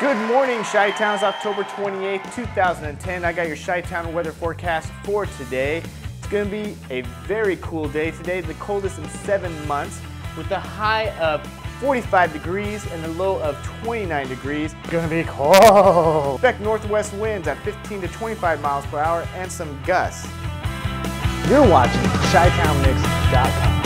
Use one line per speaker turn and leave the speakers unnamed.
Good morning, Chi Town's October 28th, 2010. I got your Chi-Town weather forecast for today. It's going to be a very cool day today, the coldest in seven months, with a high of 45 degrees and a low of 29 degrees. It's Gonna be cold. Expect northwest winds at 15 to 25 miles per hour and some gusts.
You're watching ChiTownMix.com.